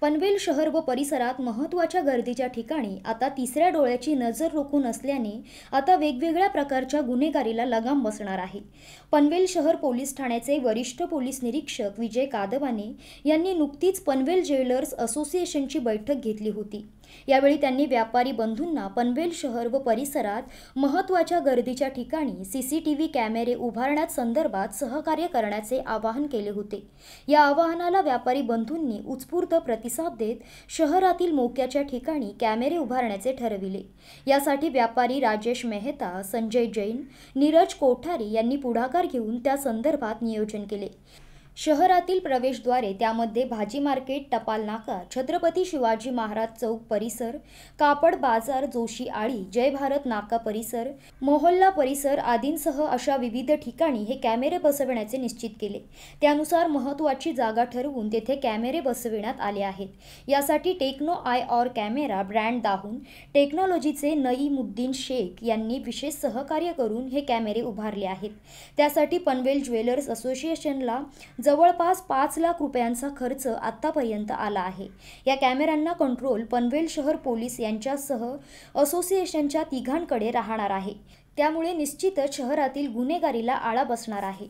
पनवेल शहर व परिसरात महत्त्वाच्या गर्दीच्या ठिकाणी आता तिसऱ्या डोळ्याची नजर रोखून असल्याने आता वेगवेगळ्या प्रकारच्या गुन्हेगारीला लगाम बसणार आहे. पनवेल शहर पोलीस ठाण्याचे वरिष्ठ पोलीस निरीक्षक विजय कादवाने यांनी नुकतीच पनवेल ज्वेलर्स असोसिएशनची बैठक घेतली होती. यावेळी त्यांनी व्यापारी बंधूंना पनवेल शहर व परिसरात महत्त्वाच्या गर्दीच्या ठिकाणी सी सी टी व्ही कॅमेरे उभारण्यात संदर्भात सहकार्य करण्याचे आवाहन केले होते. या आवाहनाला व्यापारी बंधूंनी उत्स्फूर्त प्रतिसाद देत शहरातील मोक्याच्या ठिकाणी कॅमेरे उभारण्याचे ठरविले. यासाठी व्यापारी राजेश मेहता संजय जैन नीरज कोठारी यांनी पुढाकार घेऊन त्या संदर्भात नियोजन केले. शहरातील प्रवेशद्वारे त्यामध्ये भाजी मार्केट टपाल नाका छत्रपती शिवाजी महाराज चौक परिसर कापड बाजार जोशी आळी जय भारत नाका परिसर मोहल्ला परिसर आदींसह अशा विविध ठिकाणी हे कॅमेरे बसविण्याचे निश्चित केले. त्यानुसार महत्त्वाची जागा ठरवून तेथे कॅमेरे बसविण्यात आले आहेत. यासाठी techno eye or camera brand दाहून टेक्नॉलॉजीचे नईमुद्दीन शेख यांनी विशेष सहकार्य करून हे कॅमेरे उभारले आहेत. त्यासाठी पनवेल ज्वेलर्स असोसिएशनला जवळपास पाच लाख रुपयांचा खर्च आत्तापर्यंत आला आहे. या कॅमेऱ्यांना कंट्रोल पनवेल शहर पोलीस यांच्यासह असोसिएशनच्या तिघांकडे राहणार आहे. त्यामुळे निश्चितच शहरातील गुन्हेगारीला आळा बसणार आहे.